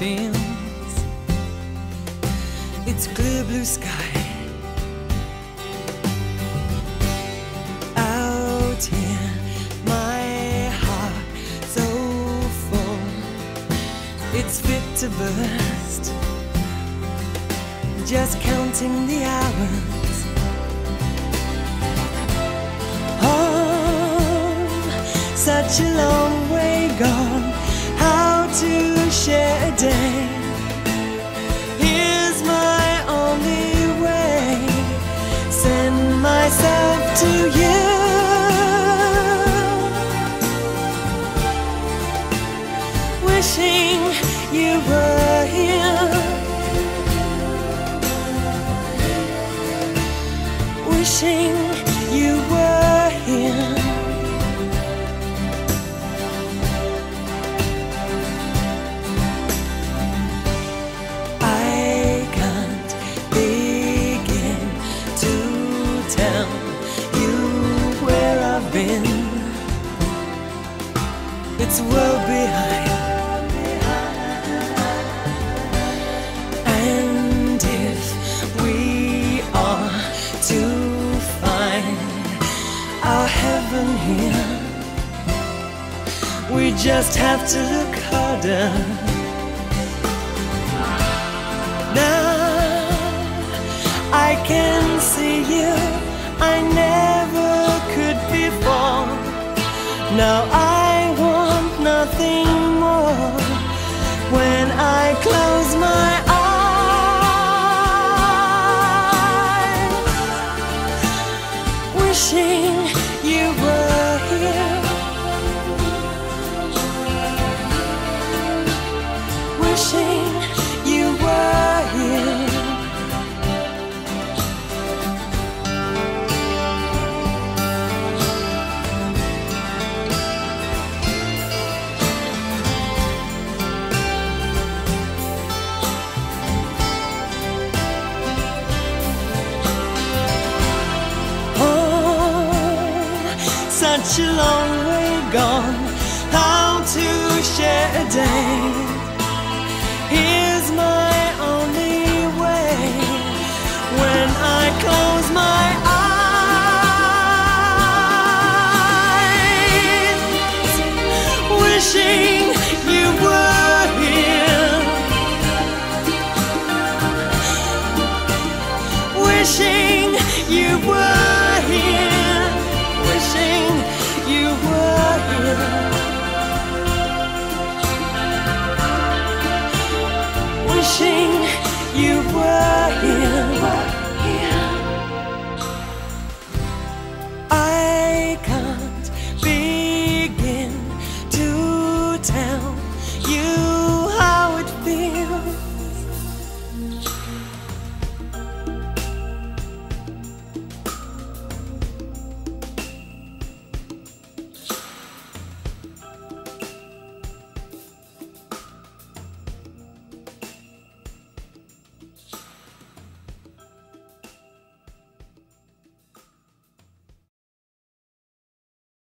fins. It's clear blue sky out here. My heart so full, it's fit to burst. Just counting the hours. Oh, such a long. To you. Wishing you were here. Wishing you were It's world behind. And if we are to find our heaven here, we just have to look harder. Now I can see you. I never could before. Now I more. When I close my eyes, such a long way gone. How to share a day? Here's my only way. When I close my eyes, wishing you were here. Wishing you were you